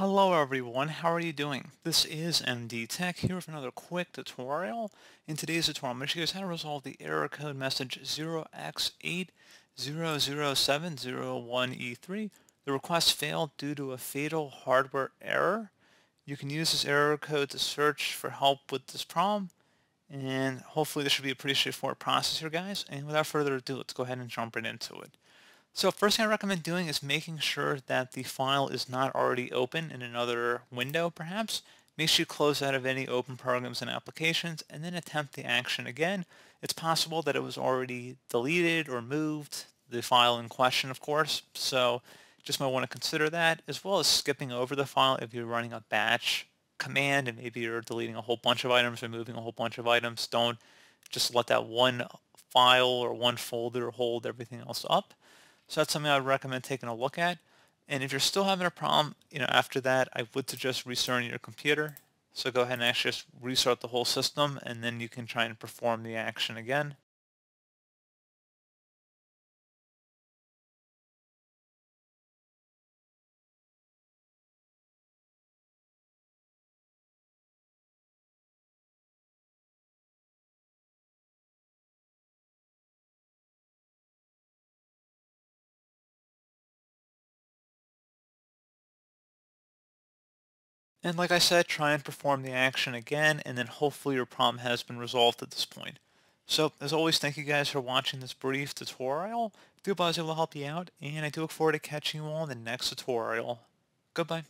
Hello everyone, how are you doing? This is MD Tech here with another quick tutorial. In today's tutorial, I'm going to show you guys how to resolve the error code message 0x800701E3. The request failed due to a fatal hardware error. You can use this error code to search for help with this problem, and hopefully this should be a pretty straightforward process here, guys. And without further ado, let's go ahead and jump right into it. So first thing I recommend doing is making sure that the file is not already open in another window perhaps. Make sure you close out of any open programs and applications and then attempt the action again. It's possible that it was already deleted or moved, the file in question of course, so just might want to consider that as well as skipping over the file if you're running a batch command and maybe you're deleting a whole bunch of items, removing a whole bunch of items. Don't just let that one file or one folder hold everything else up. So that's something I would recommend taking a look at. And if you're still having a problem, you know, after that, I would suggest restarting your computer. So go ahead and actually just restart the whole system, and then you can try and perform the action again. And like I said, try and perform the action again, and then hopefully your problem has been resolved at this point. So, as always, thank you guys for watching this brief tutorial. I do hope I was able to help you out, and I do look forward to catching you all in the next tutorial. Goodbye.